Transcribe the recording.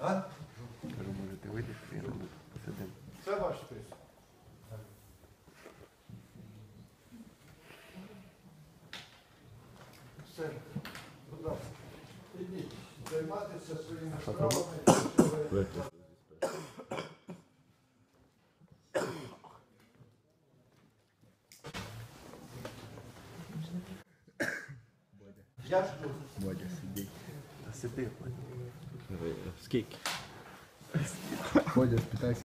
А? Кажу, може, ти вийдеш, я тут посидим. Все бачите? Все. Будь ласка. Ідіть. Займатися своїми справами. Я жду. Бодя, сиди. Та сиди, Бодя. Е, Скільки? Ходять, спитайся.